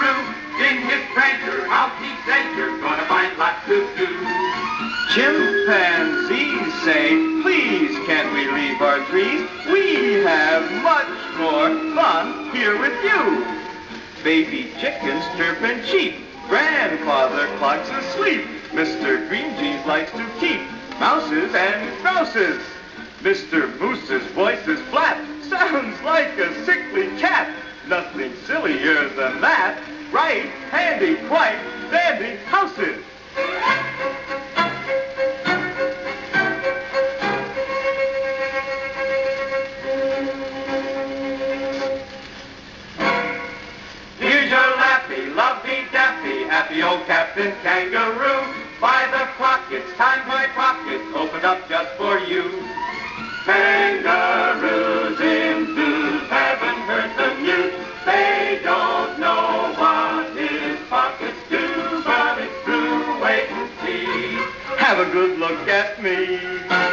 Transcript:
Kangaroo. In his said you're gonna find lots to do. Chimpanzees say, please can't we leave our trees? We have much more fun here with you. Baby chickens chirp and cheep. Grandfather clock's asleep. Mr. Green Jeans likes to keep mouses and grouses. Mr. Moose's voice is flat. Sounds like a sickly. Nothing sillier than that. Right, handy, quite dandy houses. Here's your lappy, lovey-dappy, happy old Captain Kangaroo. By the clock, it's time my pockets opened up just for you. A good look at me.